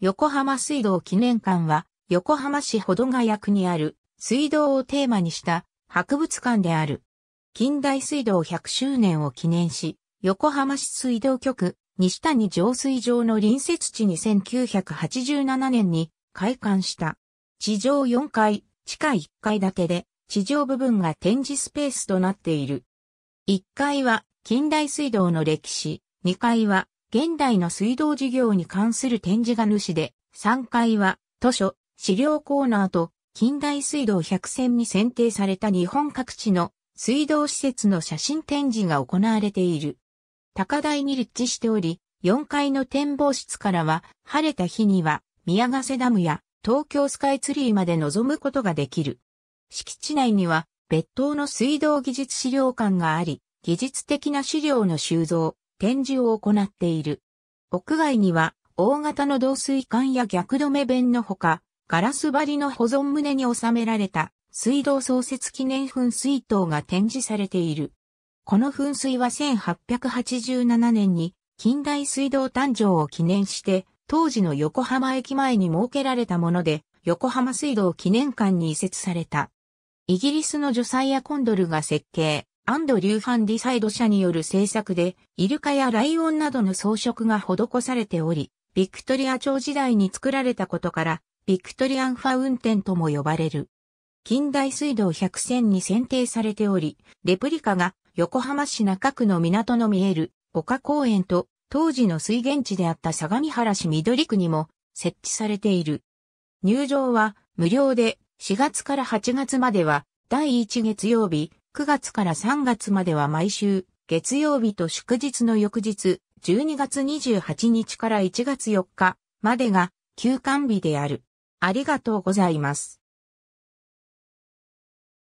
横浜水道記念館は、横浜市保土ヶ谷区にある水道をテーマにした博物館である。近代水道100周年を記念し、横浜市水道局西谷浄水場の隣接地に1987年に開館した。地上4階、地下1階建てで、地上部分が展示スペースとなっている。1階は近代水道の歴史、2階は現代の水道事業に関する展示が主で、3階は図書、資料コーナーと近代水道100選に選定された日本各地の水道施設の写真展示が行われている。高台に立地しており、4階の展望室からは、晴れた日には、宮ヶ瀬ダムや東京スカイツリーまで望むことができる。敷地内には、別当の水道技術資料館があり、技術的な資料の収蔵、展示を行っている。屋外には、大型の導水管や逆止め弁のほか、ガラス張りの保存棟に収められた水道創設記念噴水塔が展示されている。この噴水は1887年に近代水道誕生を記念して当時の横浜駅前に設けられたもので横浜水道記念館に移設された。イギリスのジョサイア・コンドルが設計、アンドリュー・ファンディサイド社による制作で、イルカやライオンなどの装飾が施されており、ビクトリア朝時代に作られたことから、ビクトリアンファウンテンとも呼ばれる。近代水道100選に選定されており、レプリカが横浜市中区の港の見える丘公園と当時の水源地であった相模原市緑区にも設置されている。入場は無料で4月から8月までは第1月曜日、9月から3月までは毎週月曜日と祝日の翌日12月28日から1月4日までが休館日である。ありがとうございます。